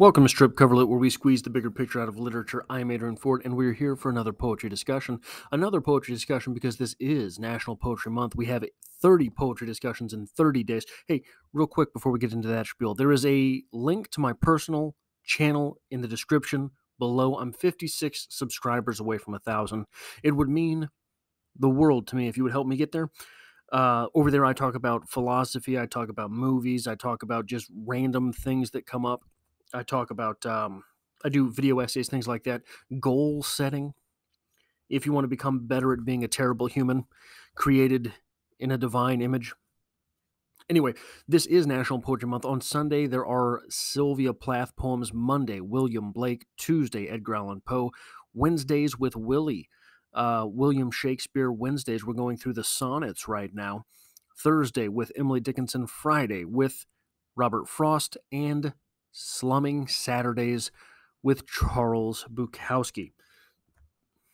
Welcome to Stripped Cover Lit, where we squeeze the bigger picture out of literature. I'm Adrian Fort, and we're here for another poetry discussion. Another poetry discussion because this is National Poetry Month. We have 30 poetry discussions in 30 days. Hey, real quick before we get into that spiel, there is a link to my personal channel in the description below. I'm 56 subscribers away from a thousand. It would mean the world to me if you would help me get there. Uh, over there, I talk about philosophy, I talk about movies, I talk about just random things that come up I talk about, um, I do video essays, things like that. Goal setting. If you want to become better at being a terrible human, created in a divine image. Anyway, this is National Poetry Month. On Sunday, there are Sylvia Plath poems. Monday, William Blake. Tuesday, Edgar Allan Poe. Wednesdays with Willie. Uh, William Shakespeare. Wednesdays, we're going through the sonnets right now. Thursday with Emily Dickinson. Friday with Robert Frost and Slumming Saturdays with Charles Bukowski.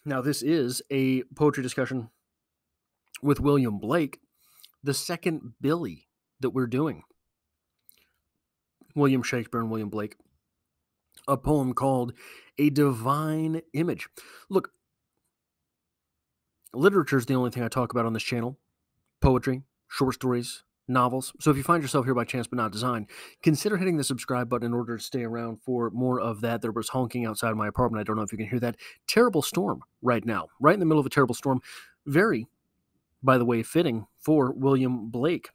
Now, this is a poetry discussion with William Blake, the second Billy that we're doing. William Shakespeare and William Blake. A poem called A Divine Image. Look, literature is the only thing I talk about on this channel poetry, short stories, novels. So if you find yourself here by chance but not design, consider hitting the subscribe button in order to stay around for more of that. There was honking outside my apartment. I don't know if you can hear that. Terrible storm right now, right in the middle of a terrible storm. Very, by the way, fitting for William Blake.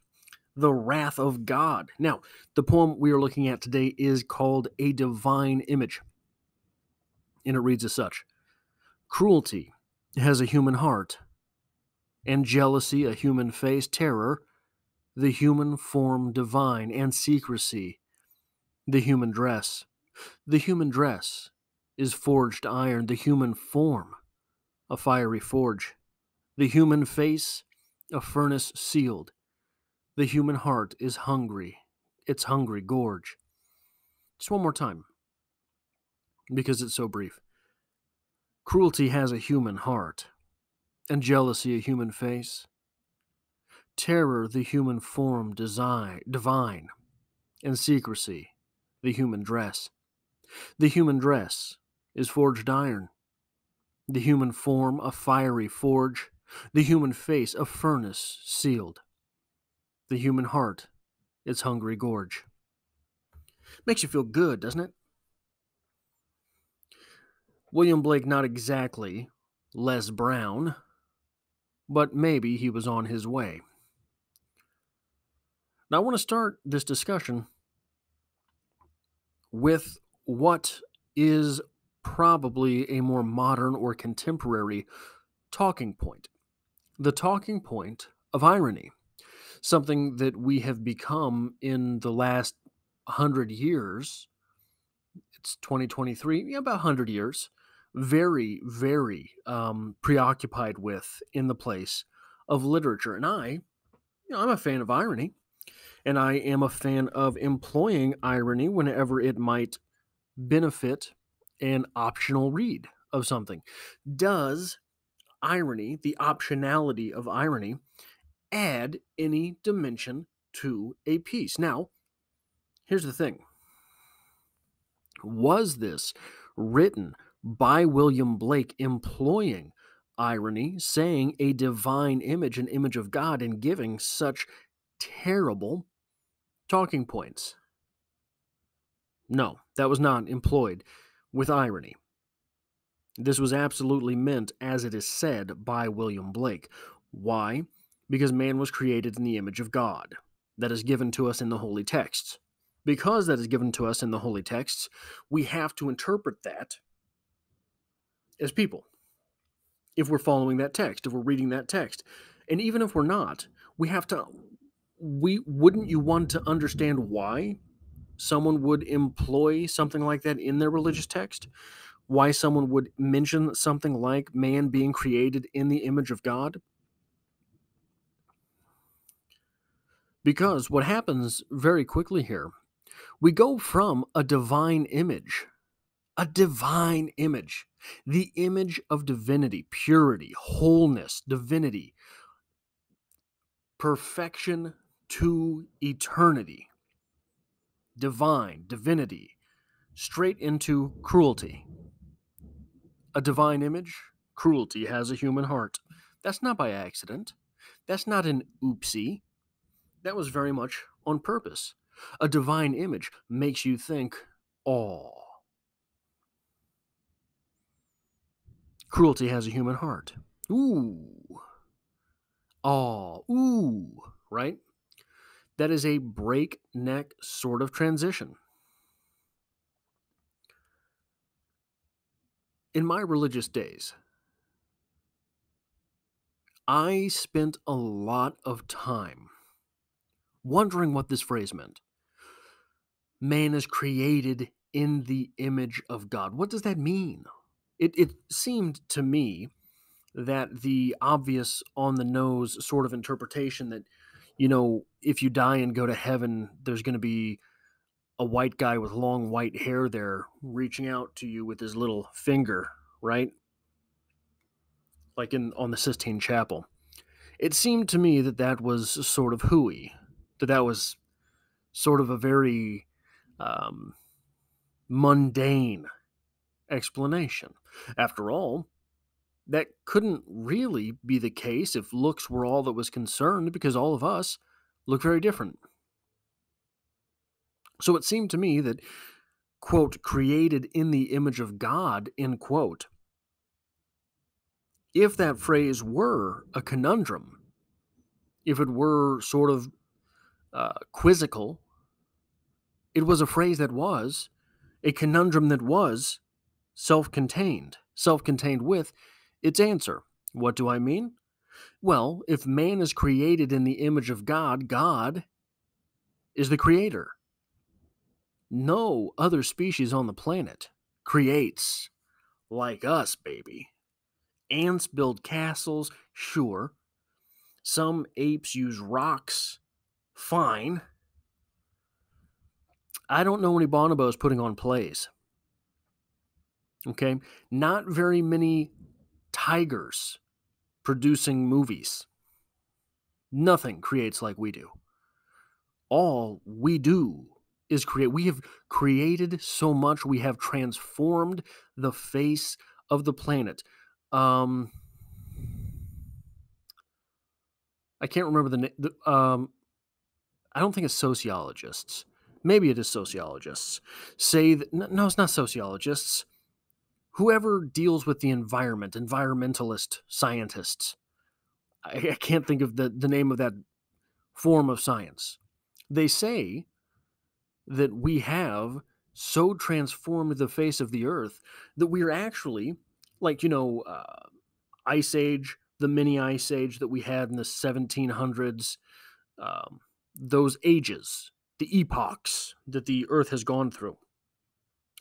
The Wrath of God. Now, the poem we are looking at today is called A Divine Image. And it reads as such Cruelty has a human heart, and jealousy a human face, terror the human form divine, and secrecy, the human dress. The human dress is forged iron, the human form, a fiery forge. The human face, a furnace sealed. The human heart is hungry, its hungry gorge. Just one more time, because it's so brief. Cruelty has a human heart, and jealousy a human face terror the human form design, divine, and secrecy the human dress. The human dress is forged iron, the human form a fiery forge, the human face a furnace sealed, the human heart its hungry gorge. Makes you feel good, doesn't it? William Blake, not exactly Les Brown, but maybe he was on his way. Now, I want to start this discussion with what is probably a more modern or contemporary talking point the talking point of irony, something that we have become in the last 100 years. It's 2023, yeah, about 100 years. Very, very um, preoccupied with in the place of literature. And I, you know, I'm a fan of irony and I am a fan of employing irony whenever it might benefit an optional read of something. Does irony, the optionality of irony, add any dimension to a piece? Now, here's the thing Was this written by William Blake employing irony, saying a divine image, an image of God, and giving such terrible talking points. No, that was not employed with irony. This was absolutely meant as it is said by William Blake. Why? Because man was created in the image of God. That is given to us in the holy texts. Because that is given to us in the holy texts, we have to interpret that as people. If we're following that text, if we're reading that text. And even if we're not, we have to we wouldn't you want to understand why someone would employ something like that in their religious text? Why someone would mention something like man being created in the image of God? Because what happens very quickly here, we go from a divine image, a divine image, the image of divinity, purity, wholeness, divinity, perfection, to eternity. Divine, divinity, straight into cruelty. A divine image, cruelty has a human heart. That's not by accident. That's not an oopsie. That was very much on purpose. A divine image makes you think awe. Cruelty has a human heart. Ooh. Awe. Ooh. Right? That is a breakneck sort of transition. In my religious days, I spent a lot of time wondering what this phrase meant. Man is created in the image of God. What does that mean? It, it seemed to me that the obvious on the nose sort of interpretation that, you know, if you die and go to heaven, there's going to be a white guy with long white hair there reaching out to you with his little finger, right? Like in on the Sistine Chapel. It seemed to me that that was sort of hooey, that that was sort of a very um, mundane explanation. After all, that couldn't really be the case if looks were all that was concerned, because all of us look very different. So it seemed to me that, quote, created in the image of God, end quote, if that phrase were a conundrum, if it were sort of uh, quizzical, it was a phrase that was, a conundrum that was self contained, self contained with its answer. What do I mean? Well, if man is created in the image of God, God is the creator. No other species on the planet creates like us, baby. Ants build castles, sure. Some apes use rocks, fine. I don't know any bonobos putting on plays. Okay? Not very many tigers producing movies. Nothing creates like we do. All we do is create. We have created so much. We have transformed the face of the planet. Um, I can't remember the name. Um, I don't think it's sociologists. Maybe it is sociologists. Say that no, it's not sociologists. Whoever deals with the environment, environmentalist scientists. I, I can't think of the, the name of that form of science. They say that we have so transformed the face of the earth that we're actually like you know uh, ice age the mini ice age that we had in the 1700s um, those ages the epochs that the earth has gone through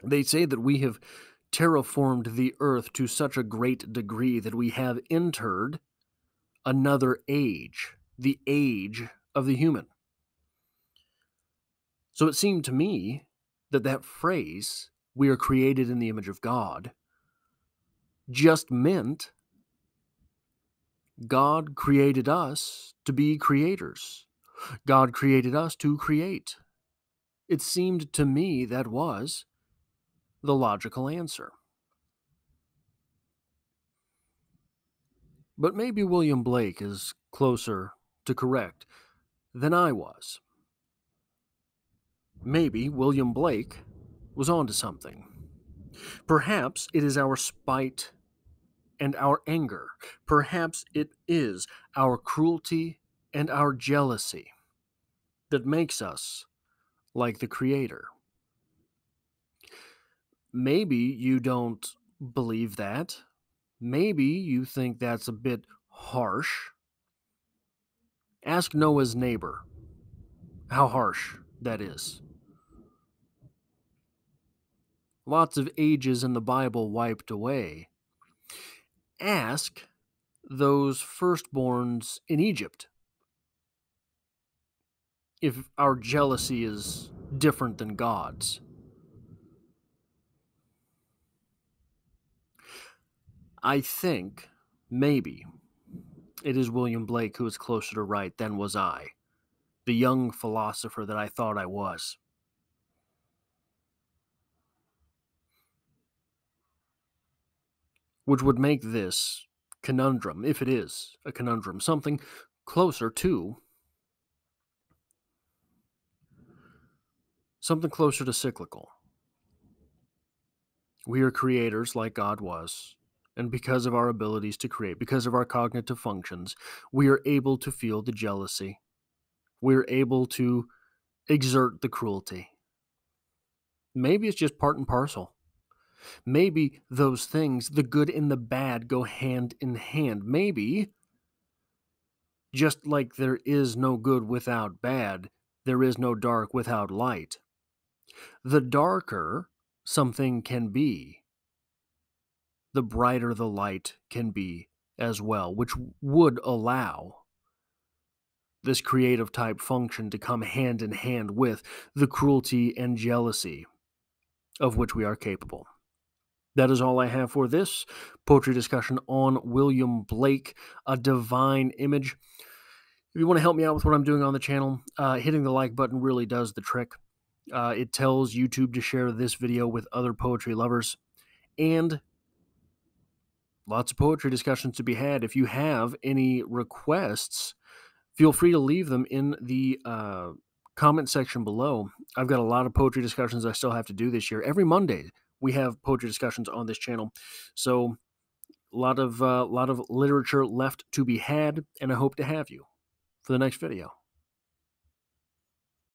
they say that we have terraformed the earth to such a great degree that we have entered another age the age of the human so it seemed to me that that phrase we are created in the image of god just meant God created us to be creators. God created us to create. It seemed to me that was the logical answer. But maybe William Blake is closer to correct than I was. Maybe William Blake was onto something. Perhaps it is our spite and our anger. Perhaps it is our cruelty and our jealousy that makes us like the Creator. Maybe you don't believe that. Maybe you think that's a bit harsh. Ask Noah's neighbor how harsh that is. Lots of ages in the Bible wiped away ask those firstborns in Egypt if our jealousy is different than God's. I think maybe it is William Blake who is closer to right than was I, the young philosopher that I thought I was. Which would make this conundrum, if it is a conundrum, something closer to something closer to cyclical. We are creators like God was and because of our abilities to create, because of our cognitive functions, we are able to feel the jealousy. We're able to exert the cruelty. Maybe it's just part and parcel. Maybe those things, the good and the bad, go hand in hand. Maybe, just like there is no good without bad, there is no dark without light. The darker something can be, the brighter the light can be as well, which would allow this creative type function to come hand in hand with the cruelty and jealousy of which we are capable. That is all I have for this poetry discussion on William Blake, A Divine Image. If you want to help me out with what I'm doing on the channel, uh, hitting the like button really does the trick. Uh, it tells YouTube to share this video with other poetry lovers. And lots of poetry discussions to be had. If you have any requests, feel free to leave them in the uh, comment section below. I've got a lot of poetry discussions I still have to do this year. Every Monday, we have poetry discussions on this channel. So, a lot of uh, lot of literature left to be had, and I hope to have you for the next video.